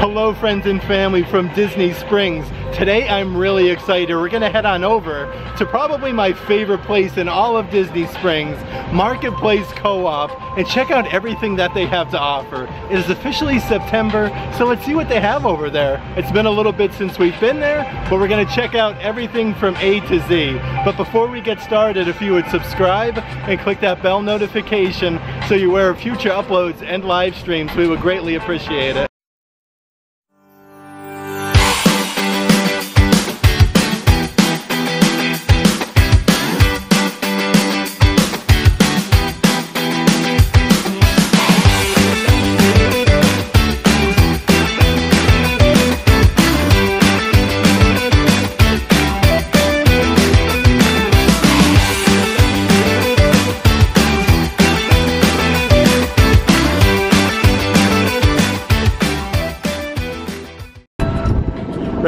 Hello friends and family from Disney Springs. Today I'm really excited. We're gonna head on over to probably my favorite place in all of Disney Springs, Marketplace Co-op, and check out everything that they have to offer. It is officially September, so let's see what they have over there. It's been a little bit since we've been there, but we're gonna check out everything from A to Z. But before we get started, if you would subscribe and click that bell notification so you're aware of future uploads and live streams, we would greatly appreciate it.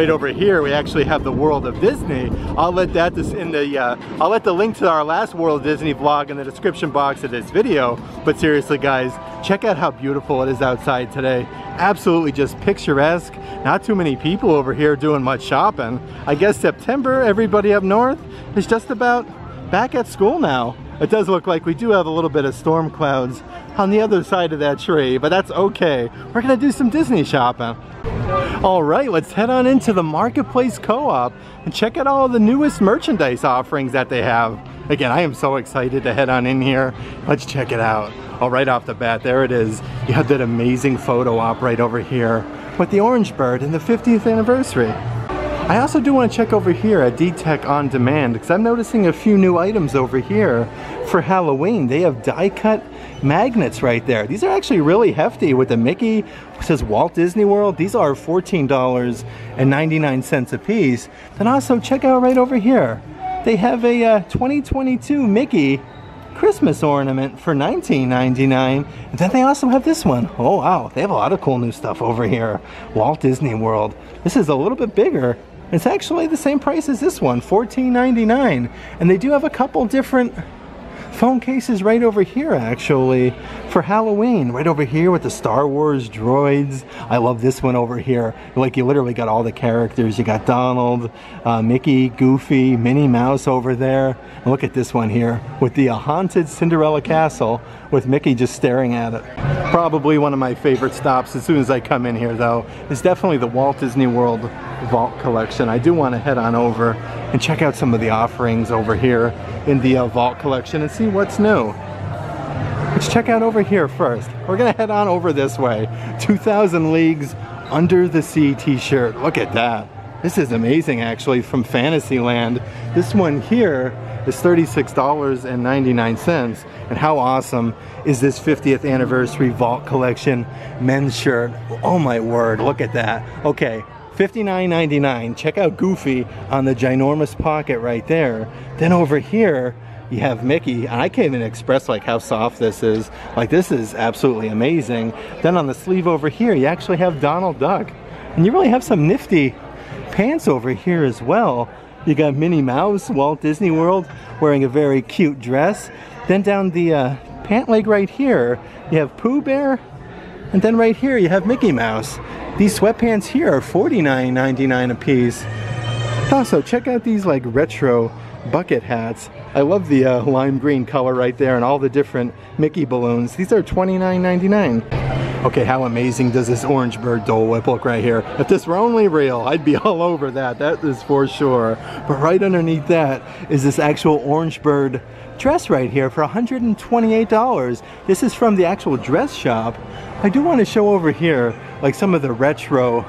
Right over here we actually have the World of Disney. I'll let that in the uh, I'll let the link to our last World of Disney vlog in the description box of this video. But seriously guys, check out how beautiful it is outside today. Absolutely just picturesque. Not too many people over here doing much shopping. I guess September, everybody up north is just about back at school now. It does look like we do have a little bit of storm clouds on the other side of that tree, but that's okay. We're gonna do some Disney shopping. All right, let's head on into the Marketplace Co-op and check out all the newest merchandise offerings that they have. Again, I am so excited to head on in here. Let's check it out. All right off the bat, there it is. You have that amazing photo op right over here with the orange bird and the 50th anniversary. I also do want to check over here at D-Tech On Demand because I'm noticing a few new items over here for Halloween. They have die cut magnets right there. These are actually really hefty with the Mickey, says Walt Disney World. These are $14.99 a piece. Then also check out right over here. They have a uh, 2022 Mickey Christmas ornament for $19.99. And then they also have this one. Oh wow, they have a lot of cool new stuff over here. Walt Disney World. This is a little bit bigger. It's actually the same price as this one, $14.99. And they do have a couple different phone cases right over here actually for Halloween. Right over here with the Star Wars droids. I love this one over here. Like you literally got all the characters. You got Donald uh, Mickey Goofy Minnie Mouse over there. And look at this one here with the uh, haunted Cinderella castle with Mickey just staring at it. Probably one of my favorite stops as soon as I come in here though is definitely the Walt Disney World vault collection I do want to head on over and check out some of the offerings over here in the uh, vault collection and see what's new. Let's check out over here first. We're gonna head on over this way. 2000 Leagues Under the Sea t-shirt. Look at that. This is amazing actually from Fantasyland. This one here is $36.99 and how awesome is this 50th anniversary vault collection men's shirt oh my word look at that okay $59.99. Check out Goofy on the ginormous pocket right there. Then over here, you have Mickey. I can't even express like how soft this is. Like this is absolutely amazing. Then on the sleeve over here, you actually have Donald Duck. And you really have some nifty pants over here as well. You got Minnie Mouse, Walt Disney World, wearing a very cute dress. Then down the uh, pant leg right here, you have Pooh Bear. And then right here, you have Mickey Mouse. These sweatpants here are $49.99 a piece. Also, check out these like retro bucket hats. I love the uh, lime green color right there and all the different Mickey balloons. These are $29.99. Okay, how amazing does this orange bird Dole Whip look right here? If this were only real, I'd be all over that. That is for sure. But right underneath that is this actual orange bird dress right here for $128. This is from the actual dress shop. I do want to show over here like some of the retro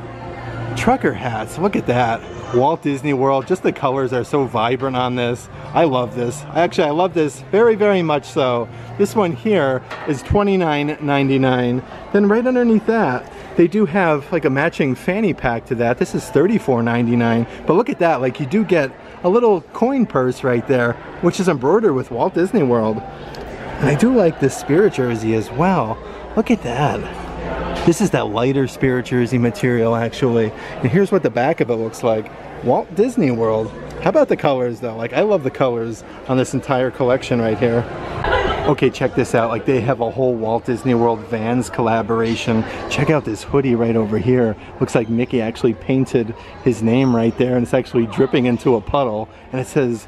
trucker hats. Look at that. Walt Disney World, just the colors are so vibrant on this. I love this. Actually, I love this very, very much so. This one here is $29.99. Then right underneath that, they do have like a matching fanny pack to that. This is $34.99. But look at that, like you do get a little coin purse right there, which is embroidered with Walt Disney World. And I do like this spirit jersey as well. Look at that. This is that lighter spirit jersey material actually. And here's what the back of it looks like. Walt Disney World. How about the colors though? Like I love the colors on this entire collection right here. Okay, check this out. Like they have a whole Walt Disney World Vans collaboration. Check out this hoodie right over here. Looks like Mickey actually painted his name right there and it's actually dripping into a puddle. And it says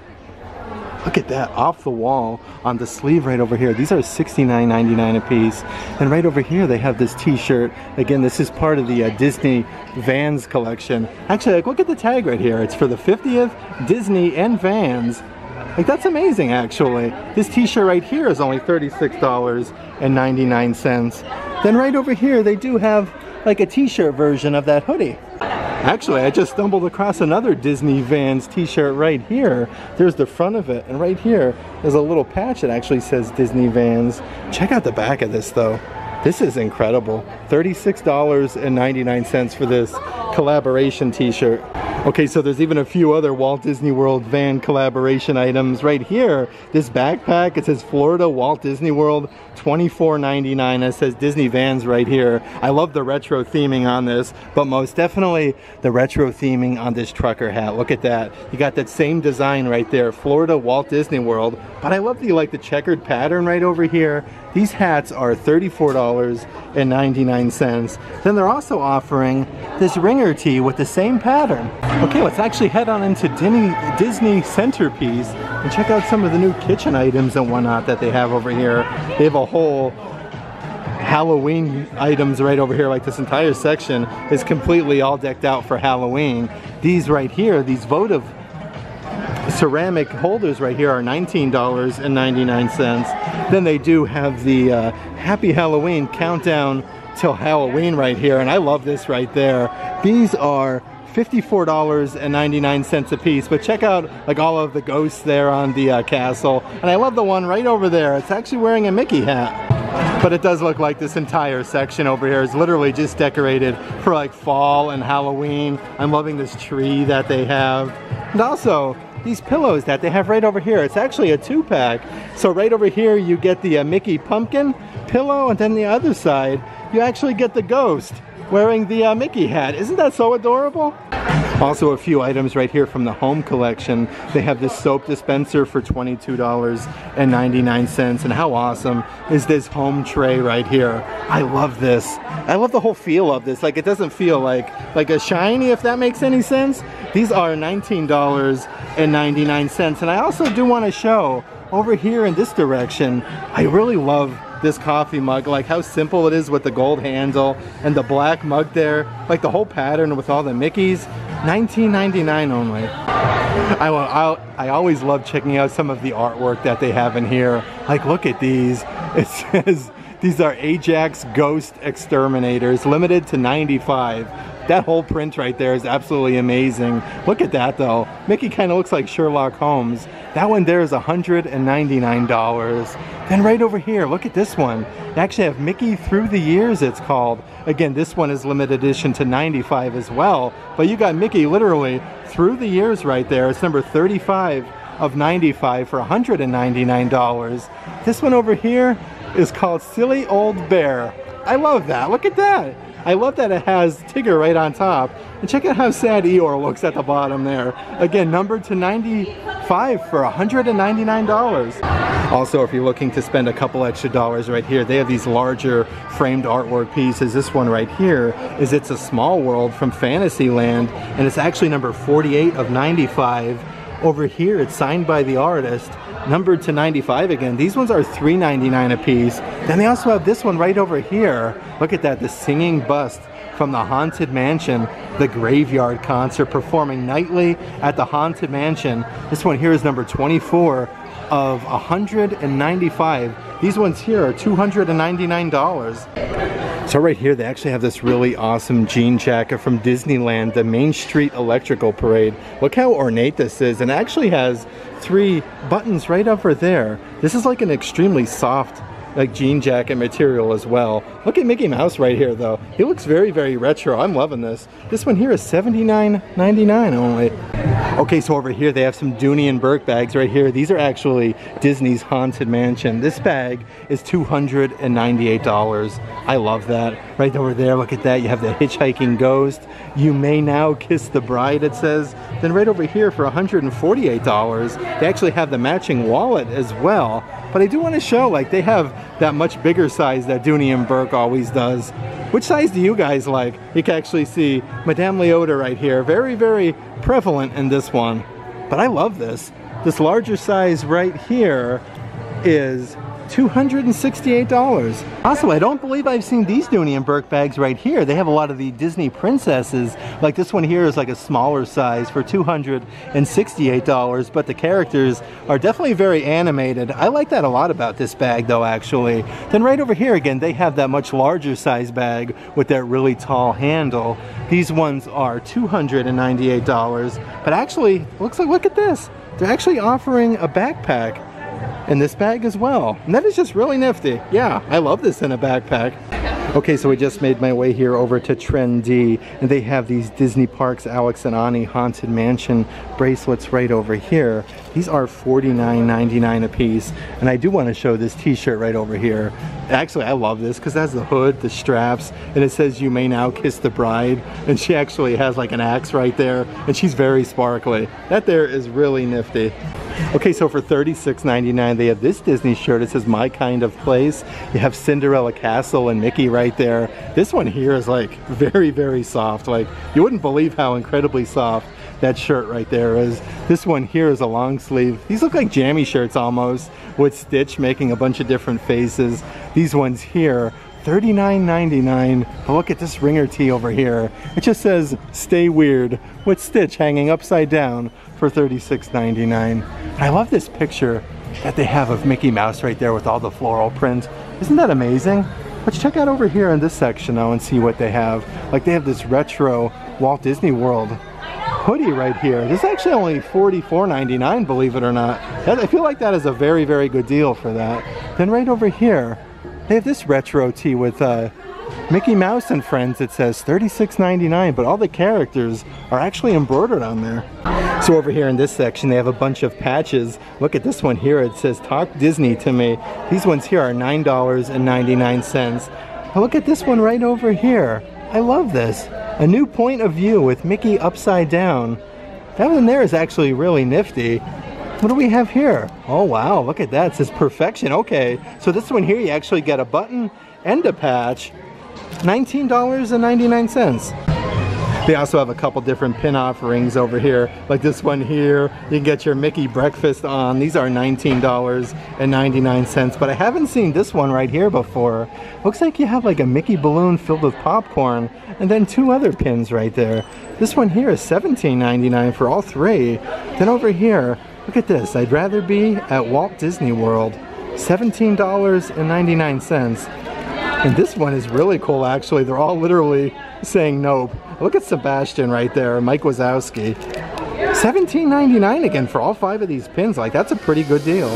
Look at that, off the wall on the sleeve right over here. These are $69.99 a piece. And right over here they have this t-shirt. Again, this is part of the uh, Disney Vans collection. Actually, like, look at the tag right here. It's for the 50th Disney and Vans. Like that's amazing actually. This t-shirt right here is only $36.99. Then right over here they do have like a t-shirt version of that hoodie. Actually, I just stumbled across another Disney Vans t-shirt right here. There's the front of it, and right here there's a little patch that actually says Disney Vans. Check out the back of this though. This is incredible. $36.99 for this collaboration t-shirt. Okay, so there's even a few other Walt Disney World van collaboration items right here. This backpack, it says Florida Walt Disney World, $24.99. It says Disney Vans right here. I love the retro theming on this, but most definitely the retro theming on this trucker hat. Look at that. You got that same design right there, Florida Walt Disney World. But I love the like the checkered pattern right over here. These hats are $34.99. Then they're also offering this ringer tee with the same pattern. Okay, let's actually head on into Disney Centerpiece and check out some of the new kitchen items and whatnot that they have over here. They have a whole Halloween items right over here, like this entire section is completely all decked out for Halloween. These right here, these votive ceramic holders right here are $19.99. Then they do have the uh, Happy Halloween countdown till Halloween right here, and I love this right there. These are $54.99 a piece. But check out like all of the ghosts there on the uh, castle. And I love the one right over there. It's actually wearing a Mickey hat. But it does look like this entire section over here is literally just decorated for like fall and Halloween. I'm loving this tree that they have. And also, these pillows that they have right over here. It's actually a two pack. So right over here you get the uh, Mickey pumpkin pillow and then the other side you actually get the ghost wearing the uh, Mickey hat. Isn't that so adorable? Also a few items right here from the home collection. They have this soap dispenser for $22.99 and how awesome is this home tray right here. I love this. I love the whole feel of this. Like it doesn't feel like, like a shiny if that makes any sense. These are $19.99 and I also do want to show over here in this direction, I really love this coffee mug, like how simple it is with the gold handle and the black mug there, like the whole pattern with all the Mickeys, 19.99 only. I, I, I always love checking out some of the artwork that they have in here. Like look at these. It says these are Ajax Ghost Exterminators, limited to 95. That whole print right there is absolutely amazing. Look at that though. Mickey kind of looks like Sherlock Holmes. That one there is $199. Then right over here, look at this one. They actually have Mickey Through the Years, it's called. Again, this one is limited edition to 95 as well. But you got Mickey literally through the years right there. It's number 35 of 95 for $199. This one over here is called Silly Old Bear. I love that. Look at that. I love that it has Tigger right on top. And check out how sad Eeyore looks at the bottom there. Again, numbered to 95 for $199. Also, if you're looking to spend a couple extra dollars right here, they have these larger framed artwork pieces. This one right here is It's a Small World from Fantasyland, and it's actually number 48 of 95. Over here, it's signed by the artist, numbered to 95 again. These ones are $3.99 a piece. Then they also have this one right over here. Look at that, the singing bust from the Haunted Mansion, the Graveyard Concert performing nightly at the Haunted Mansion. This one here is number 24 of 195. These ones here are $299. So right here, they actually have this really awesome jean jacket from Disneyland, the Main Street Electrical Parade. Look how ornate this is, and actually has three buttons right over there. This is like an extremely soft like jean jacket material as well. Look at Mickey Mouse right here though. He looks very, very retro. I'm loving this. This one here is $79.99 only. Okay, so over here they have some Dooney and Bourke bags right here. These are actually Disney's Haunted Mansion. This bag is $298. I love that. Right over there, look at that. You have the Hitchhiking Ghost. You may now kiss the bride, it says. Then right over here for $148, they actually have the matching wallet as well but I do want to show like they have that much bigger size that Dooney and Bourke always does. Which size do you guys like? You can actually see Madame Leota right here. Very, very prevalent in this one. But I love this. This larger size right here is $268. Also, I don't believe I've seen these Dooney and Bourke bags right here. They have a lot of the Disney princesses. Like this one here is like a smaller size for $268, but the characters are definitely very animated. I like that a lot about this bag though, actually. Then right over here again, they have that much larger size bag with that really tall handle. These ones are $298, but actually, looks like, look at this. They're actually offering a backpack in this bag as well. And that is just really nifty. Yeah, I love this in a backpack. Okay, so we just made my way here over to Tren-D, and they have these Disney Parks Alex and Ani Haunted Mansion bracelets right over here. These are $49.99 a piece, and I do want to show this t-shirt right over here. Actually, I love this because it has the hood, the straps, and it says you may now kiss the bride, and she actually has like an axe right there, and she's very sparkly. That there is really nifty. Okay, so for $36.99, they have this Disney shirt. It says My Kind of Place. You have Cinderella Castle and Mickey right there. This one here is like very, very soft. Like, you wouldn't believe how incredibly soft that shirt right there is. This one here is a long sleeve. These look like jammy shirts almost, with Stitch making a bunch of different faces. These ones here $39.99. But look at this ringer tee over here. It just says, stay weird, with Stitch hanging upside down for $36.99. I love this picture that they have of Mickey Mouse right there with all the floral print. Isn't that amazing? Let's check out over here in this section now and see what they have. Like they have this retro Walt Disney World hoodie right here. This is actually only $44.99, believe it or not. I feel like that is a very, very good deal for that. Then right over here, they have this retro tee with uh, Mickey Mouse and Friends. It says $36.99, but all the characters are actually embroidered on there. So over here in this section, they have a bunch of patches. Look at this one here. It says Talk Disney to me. These ones here are $9.99. But look at this one right over here. I love this. A new point of view with Mickey upside down. That one there is actually really nifty. What do we have here? Oh wow, look at that. It says perfection. Okay, so this one here you actually get a button and a patch. $19.99. They also have a couple different pin offerings over here. Like this one here, you can get your Mickey breakfast on. These are $19.99, but I haven't seen this one right here before. Looks like you have like a Mickey balloon filled with popcorn and then two other pins right there. This one here is $17.99 for all three. Then over here, Look at this. I'd rather be at Walt Disney World. $17.99. And this one is really cool actually. They're all literally saying nope. Look at Sebastian right there, Mike Wazowski. $17.99 again for all five of these pins. Like that's a pretty good deal.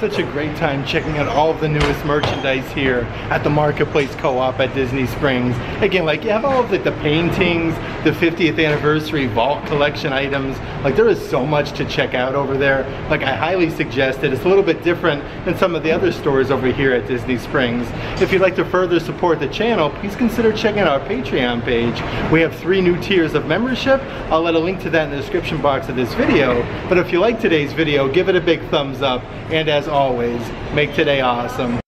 Such a great time checking out all of the newest merchandise here at the Marketplace Co-op at Disney Springs. Again, like you have all of the, the paintings, the 50th anniversary vault collection items. Like there is so much to check out over there. Like I highly suggest it. It's a little bit different than some of the other stores over here at Disney Springs. If you'd like to further support the channel, please consider checking out our Patreon page. We have three new tiers of membership. I'll let a link to that in the description box of this video. But if you like today's video, give it a big thumbs up. And as always, make today awesome.